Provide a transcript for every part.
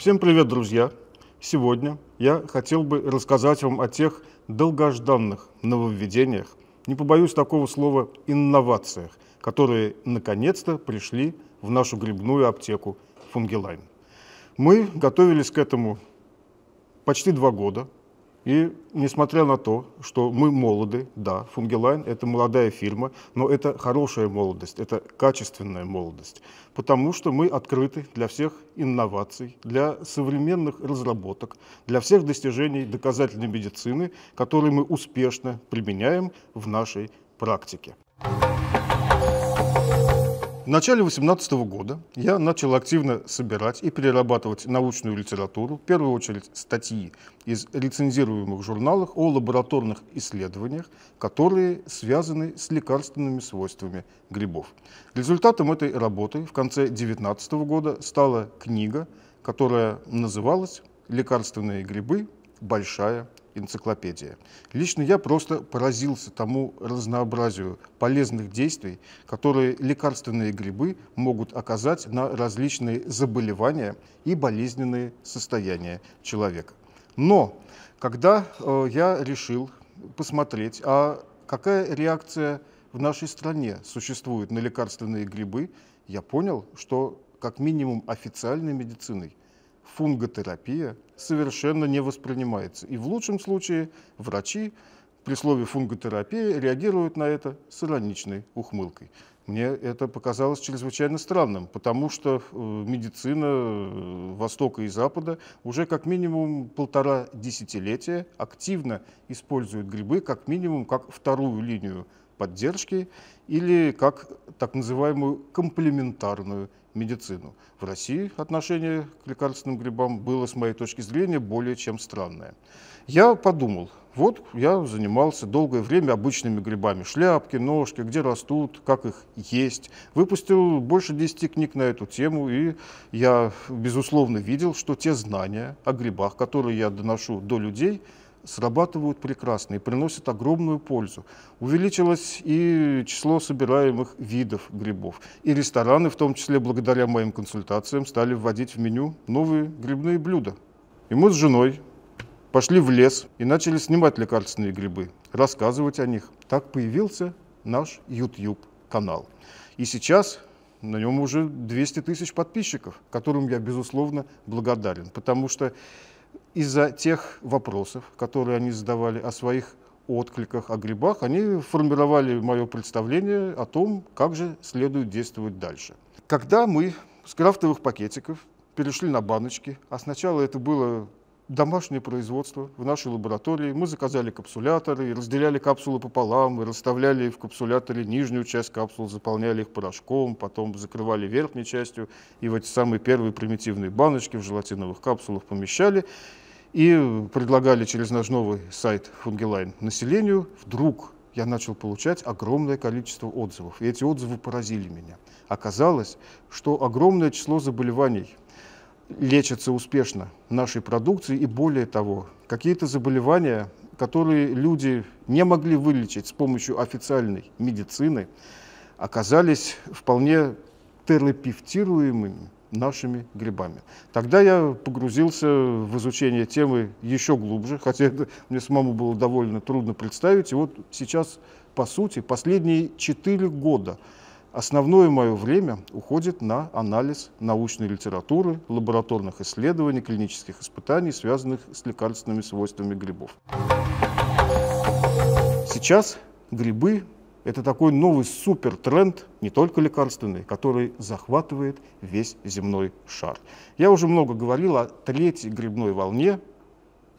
Всем привет, друзья! Сегодня я хотел бы рассказать вам о тех долгожданных нововведениях, не побоюсь такого слова, инновациях, которые наконец-то пришли в нашу грибную аптеку Фунгелайн. Мы готовились к этому почти два года – и несмотря на то, что мы молоды, да, Фунгелайн – это молодая фирма, но это хорошая молодость, это качественная молодость, потому что мы открыты для всех инноваций, для современных разработок, для всех достижений доказательной медицины, которые мы успешно применяем в нашей практике. В начале 2018 года я начал активно собирать и перерабатывать научную литературу, в первую очередь статьи из рецензируемых журналов о лабораторных исследованиях, которые связаны с лекарственными свойствами грибов. Результатом этой работы в конце 2019 года стала книга, которая называлась «Лекарственные грибы. Большая энциклопедия. Лично я просто поразился тому разнообразию полезных действий, которые лекарственные грибы могут оказать на различные заболевания и болезненные состояния человека. Но когда э, я решил посмотреть, а какая реакция в нашей стране существует на лекарственные грибы, я понял, что как минимум официальной медициной фунготерапия совершенно не воспринимается. И в лучшем случае врачи при слове фунготерапия реагируют на это с ироничной ухмылкой. Мне это показалось чрезвычайно странным, потому что э, медицина э, Востока и Запада уже как минимум полтора десятилетия активно использует грибы как минимум как вторую линию поддержки или как так называемую комплементарную медицину. В России отношение к лекарственным грибам было, с моей точки зрения, более чем странное. Я подумал, вот я занимался долгое время обычными грибами, шляпки, ножки, где растут, как их есть. Выпустил больше 10 книг на эту тему, и я, безусловно, видел, что те знания о грибах, которые я доношу до людей, срабатывают прекрасно и приносят огромную пользу. Увеличилось и число собираемых видов грибов. И рестораны, в том числе благодаря моим консультациям, стали вводить в меню новые грибные блюда. И мы с женой пошли в лес и начали снимать лекарственные грибы, рассказывать о них. Так появился наш YouTube-канал. И сейчас на нем уже 200 тысяч подписчиков, которым я, безусловно, благодарен, потому что из-за тех вопросов, которые они задавали о своих откликах, о грибах, они формировали мое представление о том, как же следует действовать дальше. Когда мы с крафтовых пакетиков перешли на баночки, а сначала это было домашнее производство в нашей лаборатории. Мы заказали капсуляторы, разделяли капсулы пополам, расставляли в капсуляторе нижнюю часть капсул, заполняли их порошком, потом закрывали верхней частью и в эти самые первые примитивные баночки в желатиновых капсулах помещали и предлагали через наш новый сайт Фунгелайн населению. Вдруг я начал получать огромное количество отзывов, и эти отзывы поразили меня. Оказалось, что огромное число заболеваний лечатся успешно нашей продукции, и более того, какие-то заболевания, которые люди не могли вылечить с помощью официальной медицины, оказались вполне терапевтируемыми нашими грибами. Тогда я погрузился в изучение темы еще глубже, хотя это мне самому было довольно трудно представить. И вот сейчас, по сути, последние четыре года Основное мое время уходит на анализ научной литературы, лабораторных исследований, клинических испытаний, связанных с лекарственными свойствами грибов. Сейчас грибы – это такой новый супер тренд, не только лекарственный, который захватывает весь земной шар. Я уже много говорил о третьей грибной волне,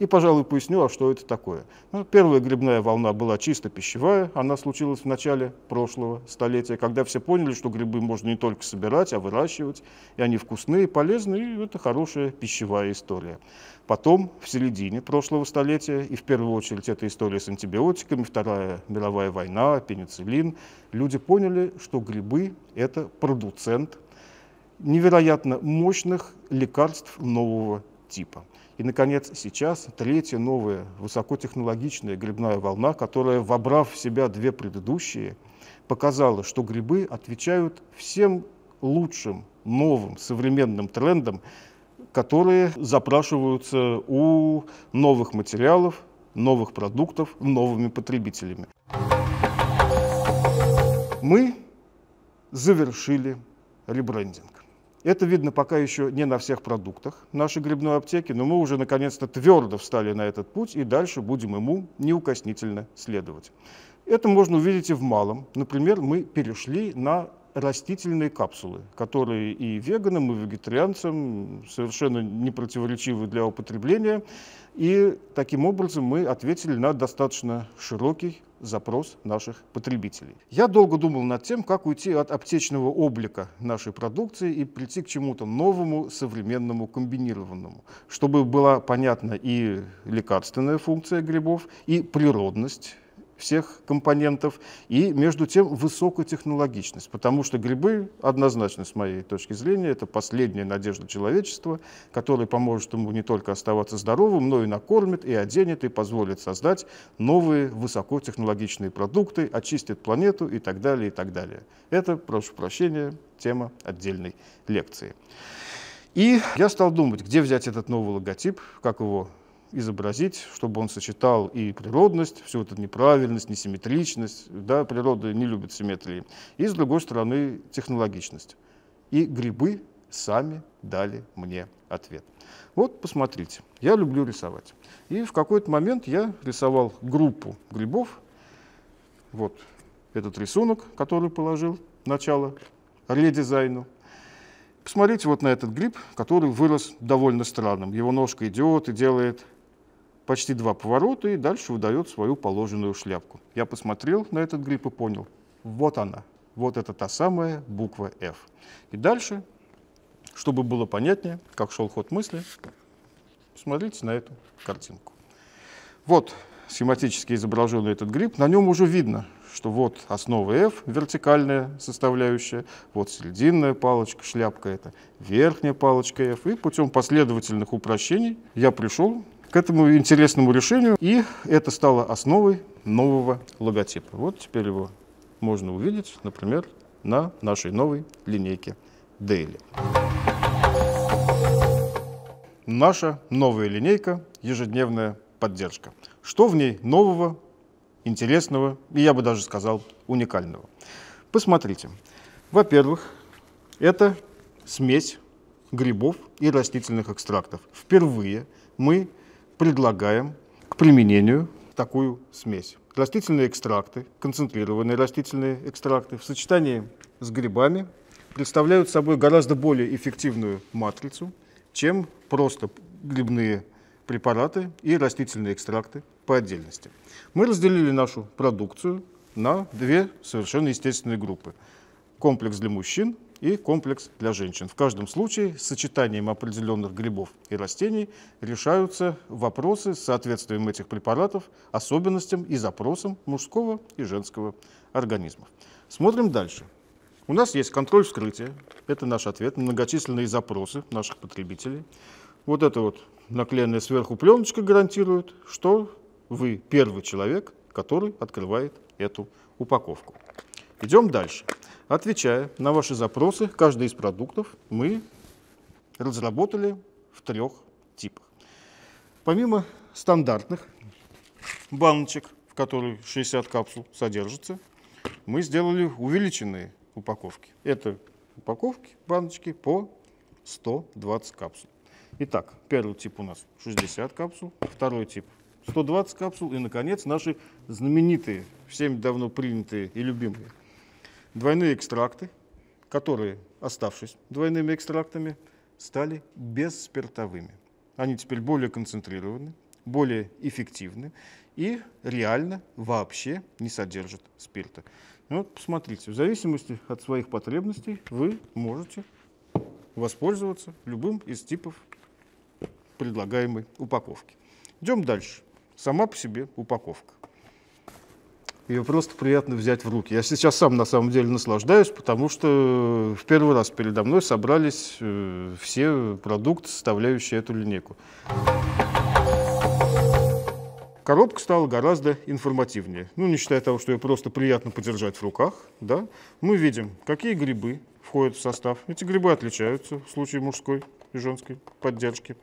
и, пожалуй, поясню, а что это такое. Ну, первая грибная волна была чисто пищевая, она случилась в начале прошлого столетия, когда все поняли, что грибы можно не только собирать, а выращивать, и они вкусные, полезные, и это хорошая пищевая история. Потом, в середине прошлого столетия, и в первую очередь это история с антибиотиками, Вторая мировая война, пенициллин, люди поняли, что грибы – это продуцент невероятно мощных лекарств нового типа. И, наконец, сейчас третья новая высокотехнологичная грибная волна, которая, вобрав в себя две предыдущие, показала, что грибы отвечают всем лучшим, новым, современным трендам, которые запрашиваются у новых материалов, новых продуктов, новыми потребителями. Мы завершили ребрендинг. Это видно пока еще не на всех продуктах нашей грибной аптеки, но мы уже наконец-то твердо встали на этот путь и дальше будем ему неукоснительно следовать. Это можно увидеть и в малом. Например, мы перешли на растительные капсулы, которые и веганам, и вегетарианцам совершенно не противоречивы для употребления. И таким образом мы ответили на достаточно широкий запрос наших потребителей. Я долго думал над тем, как уйти от аптечного облика нашей продукции и прийти к чему-то новому, современному, комбинированному, чтобы была понятна и лекарственная функция грибов, и природность всех компонентов, и между тем высокую технологичность, потому что грибы однозначно, с моей точки зрения, это последняя надежда человечества, которая поможет ему не только оставаться здоровым, но и накормит, и оденет, и позволит создать новые высокотехнологичные продукты, очистит планету и так далее, и так далее. Это, прошу прощения, тема отдельной лекции. И я стал думать, где взять этот новый логотип, как его изобразить, чтобы он сочетал и природность, всю эту неправильность, несимметричность, да, природа не любит симметрии, и, с другой стороны, технологичность. И грибы сами дали мне ответ. Вот, посмотрите, я люблю рисовать. И в какой-то момент я рисовал группу грибов. Вот этот рисунок, который положил начало редизайну. Посмотрите вот на этот гриб, который вырос довольно странным. Его ножка идет и делает почти два поворота и дальше выдает свою положенную шляпку. Я посмотрел на этот гриб и понял, вот она, вот это та самая буква F. И дальше, чтобы было понятнее, как шел ход мысли, посмотрите на эту картинку. Вот схематически изображенный этот гриб, на нем уже видно, что вот основа F, вертикальная составляющая, вот серединная палочка, шляпка это, верхняя палочка F. И путем последовательных упрощений я пришел к этому интересному решению, и это стало основой нового логотипа. Вот теперь его можно увидеть, например, на нашей новой линейке Daily. Наша новая линейка «Ежедневная поддержка». Что в ней нового, интересного и, я бы даже сказал, уникального? Посмотрите. Во-первых, это смесь грибов и растительных экстрактов. Впервые мы предлагаем к применению такую смесь. Растительные экстракты, концентрированные растительные экстракты в сочетании с грибами представляют собой гораздо более эффективную матрицу, чем просто грибные препараты и растительные экстракты по отдельности. Мы разделили нашу продукцию на две совершенно естественные группы. Комплекс для мужчин и комплекс для женщин. В каждом случае с сочетанием определенных грибов и растений решаются вопросы с соответствием этих препаратов особенностям и запросам мужского и женского организмов. Смотрим дальше. У нас есть контроль вскрытия. Это наш ответ на многочисленные запросы наших потребителей. Вот это вот наклеенная сверху пленочка гарантирует, что вы первый человек, который открывает эту упаковку. Идем дальше. Отвечая на ваши запросы, каждый из продуктов мы разработали в трех типах. Помимо стандартных баночек, в которых 60 капсул содержится, мы сделали увеличенные упаковки. Это упаковки, баночки по 120 капсул. Итак, первый тип у нас 60 капсул, второй тип 120 капсул и, наконец, наши знаменитые, всеми давно принятые и любимые двойные экстракты, которые, оставшись двойными экстрактами, стали бесспиртовыми. Они теперь более концентрированы, более эффективны и реально вообще не содержат спирта. Ну вот посмотрите, в зависимости от своих потребностей вы можете воспользоваться любым из типов предлагаемой упаковки. Идем дальше. Сама по себе упаковка. Ее просто приятно взять в руки. Я сейчас сам на самом деле наслаждаюсь, потому что в первый раз передо мной собрались э, все продукты, составляющие эту линейку. Коробка стала гораздо информативнее. Ну, не считая того, что ее просто приятно подержать в руках. Да? Мы видим, какие грибы входят в состав. Эти грибы отличаются в случае мужской женской поддержки.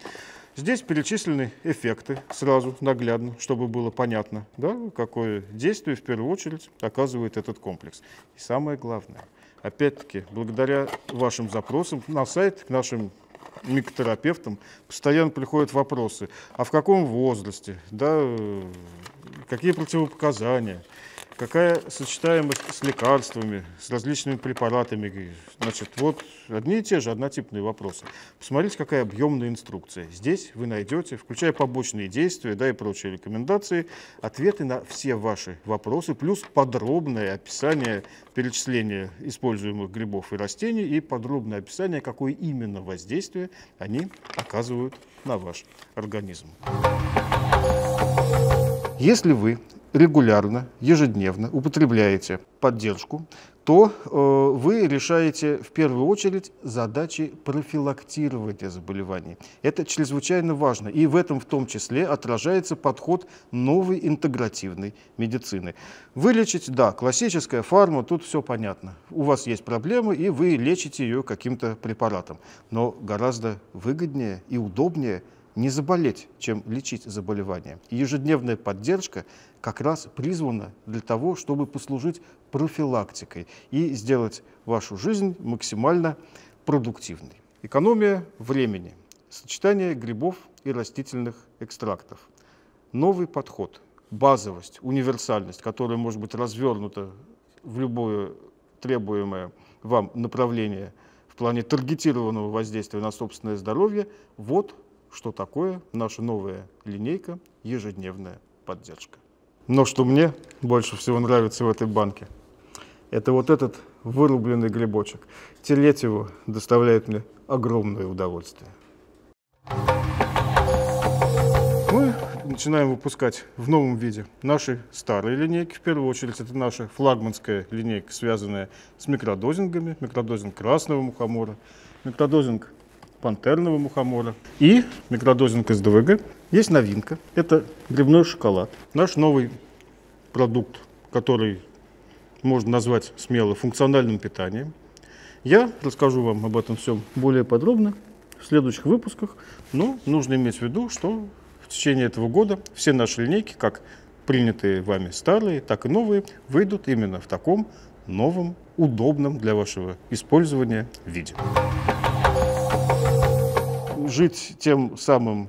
Здесь перечислены эффекты сразу, наглядно, чтобы было понятно, да, какое действие в первую очередь оказывает этот комплекс. И самое главное, опять-таки, благодаря вашим запросам на сайт к нашим микротерапевтам постоянно приходят вопросы, а в каком возрасте, да, какие противопоказания, какая сочетаемость с лекарствами, с различными препаратами. Значит, вот одни и те же однотипные вопросы. Посмотрите, какая объемная инструкция. Здесь вы найдете, включая побочные действия да, и прочие рекомендации, ответы на все ваши вопросы, плюс подробное описание перечисления используемых грибов и растений и подробное описание, какое именно воздействие они оказывают на ваш организм. Если вы регулярно, ежедневно употребляете поддержку, то э, вы решаете в первую очередь задачи профилактирования заболеваний. Это чрезвычайно важно, и в этом в том числе отражается подход новой интегративной медицины. Вылечить, да, классическая фарма, тут все понятно. У вас есть проблемы, и вы лечите ее каким-то препаратом. Но гораздо выгоднее и удобнее – не заболеть, чем лечить заболевание. И ежедневная поддержка как раз призвана для того, чтобы послужить профилактикой и сделать вашу жизнь максимально продуктивной. Экономия времени, сочетание грибов и растительных экстрактов, новый подход, базовость, универсальность, которая может быть развернута в любое требуемое вам направление в плане таргетированного воздействия на собственное здоровье, вот что такое наша новая линейка ежедневная поддержка. Но что мне больше всего нравится в этой банке, это вот этот вырубленный грибочек. Тереть его доставляет мне огромное удовольствие. Мы начинаем выпускать в новом виде наши старые линейки. В первую очередь это наша флагманская линейка, связанная с микродозингами. Микродозинг красного мухомора, микродозинг пантерного мухомора и микродозинг из ДВГ. Есть новинка, это грибной шоколад. Наш новый продукт, который можно назвать смело функциональным питанием. Я расскажу вам об этом всем более подробно в следующих выпусках, но нужно иметь в виду, что в течение этого года все наши линейки, как принятые вами старые, так и новые, выйдут именно в таком новом, удобном для вашего использования виде жить тем самым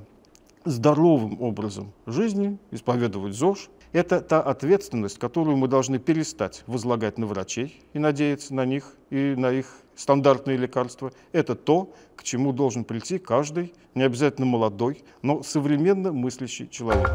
здоровым образом жизни, исповедовать ЗОЖ, это та ответственность, которую мы должны перестать возлагать на врачей и надеяться на них и на их стандартные лекарства. Это то, к чему должен прийти каждый, не обязательно молодой, но современно мыслящий человек.